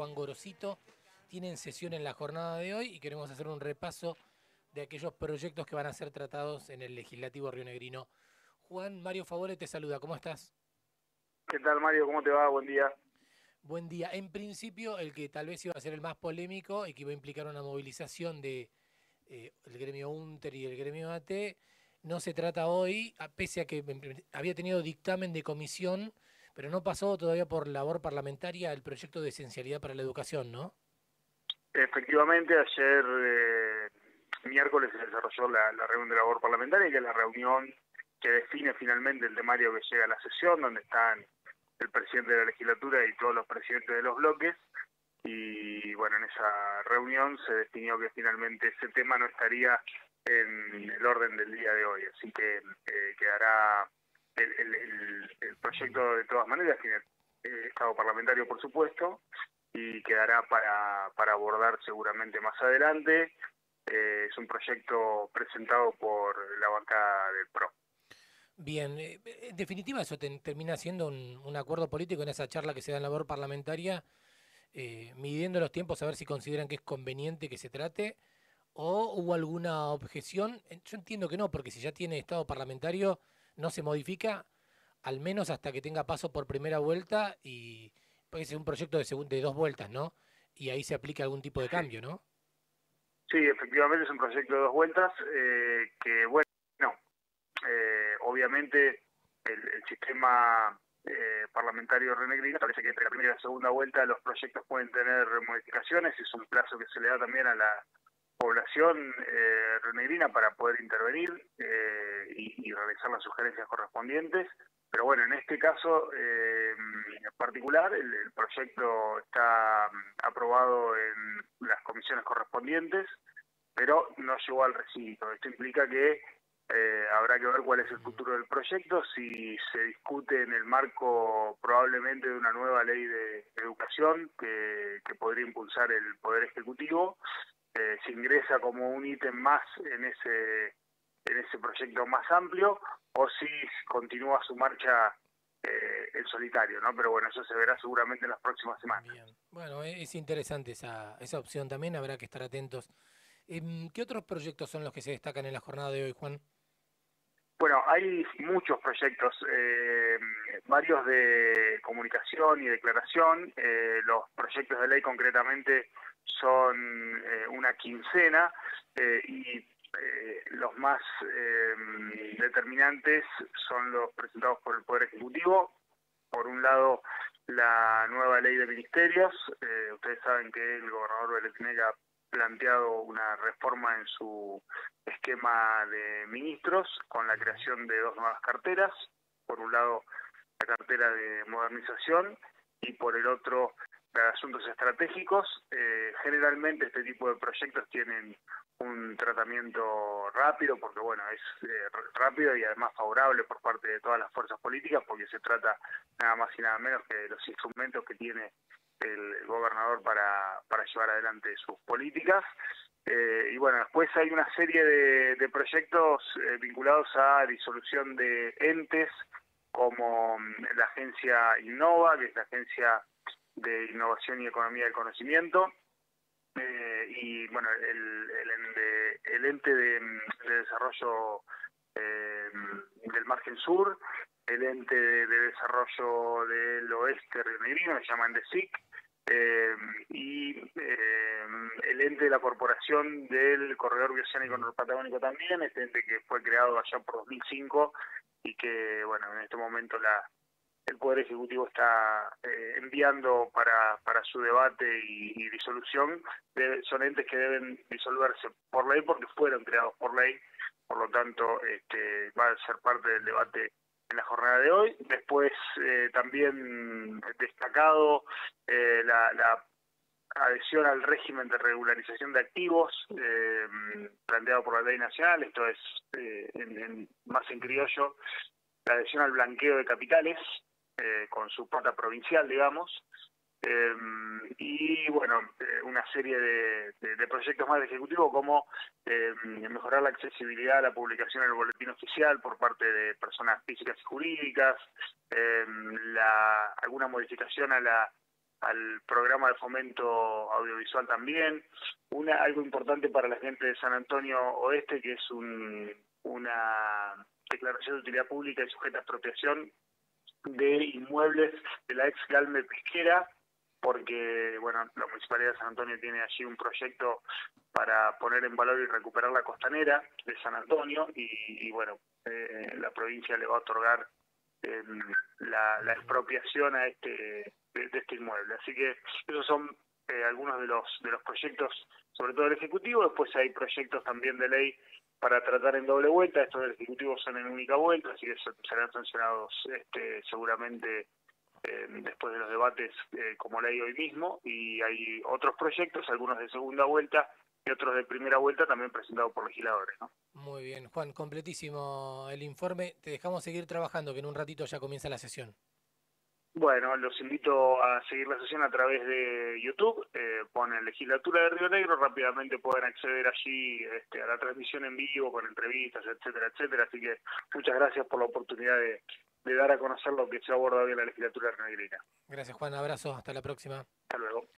Juan Gorosito, tienen sesión en la jornada de hoy y queremos hacer un repaso de aquellos proyectos que van a ser tratados en el legislativo rionegrino. Juan Mario Favore te saluda, ¿cómo estás? ¿Qué tal Mario? ¿Cómo te va? Buen día. Buen día. En principio, el que tal vez iba a ser el más polémico y que iba a implicar una movilización de eh, el gremio UNTER y el gremio AT, no se trata hoy, pese a que había tenido dictamen de comisión, pero no pasó todavía por labor parlamentaria el proyecto de esencialidad para la educación, ¿no? Efectivamente, ayer eh, miércoles se desarrolló la, reunión de labor parlamentaria, que es la reunión que define finalmente el temario que llega a la sesión, donde están el presidente de la legislatura y todos los presidentes de los bloques. Y bueno, en esa reunión se definió que finalmente ese tema no estaría en el orden del día de hoy, así que eh, quedará el, proyecto de todas maneras, tiene eh, estado parlamentario por supuesto, y quedará para, para abordar seguramente más adelante. Eh, es un proyecto presentado por la bancada del PRO. Bien, en definitiva eso termina siendo un, acuerdo político en esa charla que se da en la labor parlamentaria, midiendo los tiempos a ver si consideran que es conveniente que se trate ¿O hubo alguna objeción? Yo entiendo que no, porque si ya tiene estado parlamentario, no se modifica, al menos hasta que tenga paso por primera vuelta y puede ser un proyecto de, de dos vueltas, ¿no? Y ahí se aplica algún tipo de cambio, ¿no? Sí, efectivamente es un proyecto de dos vueltas eh, que, bueno, eh, obviamente el, sistema eh, parlamentario renegrino parece que entre la primera y la segunda vuelta los proyectos pueden tener modificaciones, es un plazo que se le da también a la población eh, para poder intervenir eh, y, realizar las sugerencias correspondientes. Pero bueno, en este caso eh, en particular, el, proyecto está mm, aprobado en las comisiones correspondientes, pero no llegó al recinto. Esto implica que eh, habrá que ver cuál es el futuro del proyecto, si se discute en el marco probablemente de una nueva ley de educación que podría impulsar el Poder Ejecutivo eh, se ingresa como un ítem más en ese en ese proyecto más amplio o si continúa su marcha eh, en solitario, ¿no? Pero bueno, eso se verá seguramente en las próximas semanas. Bueno, es interesante esa, esa opción también, habrá que estar atentos. Em, ¿Qué otros proyectos son los que se destacan en la jornada de hoy, Juan? Bueno, hay muchos proyectos, eh, varios de comunicación y declaración. Eh, los proyectos de ley concretamente son eh, una quincena eh, y eh, los más determinantes son los presentados por el Poder Ejecutivo. Por un lado, la nueva ley de ministerios. ustedes saben que el gobernador Beretinega ha planteado una reforma en su esquema de ministros con la creación de dos nuevas carteras. Por un lado, la cartera de modernización y por el otro de asuntos estratégicos. Eh, generalmente este tipo de proyectos tienen un tratamiento rápido, porque bueno, es eh, rápido y además favorable por parte de todas las fuerzas políticas, porque se trata nada más y nada menos que de los instrumentos que tiene el gobernador para, para llevar adelante sus políticas. Eh, y bueno, después hay una serie de, de proyectos vinculados a disolución de entes como mm, la agencia Innova, que es la agencia de Innovación y Economía del Conocimiento, eh, y bueno, el, el, ente de, desarrollo eh, del margen sur, el ente de, desarrollo del oeste rionegrino, se llama ENDESIC, eh, y eh, el ente de la corporación del corredor bioceánico norpatagónico también, este ente que fue creado allá por 2005 y que, bueno, en este momento la el Poder Ejecutivo está eh, enviando para, para su debate y, disolución, son entes que deben disolverse por ley porque fueron creados por ley, por lo tanto este, va a ser parte del debate en la jornada de hoy. Después eh, también destacado eh, la, adhesión al régimen de regularización de activos planteado por la ley nacional, esto es en, más en criollo, la adhesión al blanqueo de capitales, eh, con su pata provincial, digamos, eh, y bueno, eh, una serie de, proyectos más de ejecutivo como mejorar la accesibilidad a la publicación en el boletín oficial por parte de personas físicas y jurídicas, la, alguna modificación a la al programa de fomento audiovisual también. Una, algo importante para la gente de San Antonio Oeste, que es un, una declaración de utilidad pública y sujeta a expropiación de inmuebles de la ex Galme Pesquera, porque bueno, la Municipalidad de San Antonio tiene allí un proyecto para poner en valor y recuperar la costanera de San Antonio y, bueno, eh, la provincia le va a otorgar em, la, expropiación a este de, este inmueble. Así que esos son eh, algunos de los de los proyectos, sobre todo del Ejecutivo. Después hay proyectos también de ley para tratar en doble vuelta. Estos del Ejecutivo son en única vuelta, así que serán sancionados este, seguramente después de los debates eh, como ley hoy mismo. Y hay otros proyectos, algunos de segunda vuelta y otros de primera vuelta también presentados por legisladores. ¿no? Muy bien, Juan, completísimo el informe. Te dejamos seguir trabajando, que en un ratito ya comienza la sesión. Bueno, los invito a seguir la sesión a través de YouTube, eh, ponen Legislatura de Río Negro, rápidamente pueden acceder allí este, a la transmisión en vivo con entrevistas, etcétera, etcétera. Así que muchas gracias por la oportunidad de, dar a conocer lo que se aborda hoy en la legislatura Río Negrina. Gracias Juan, abrazo, hasta la próxima. Hasta luego.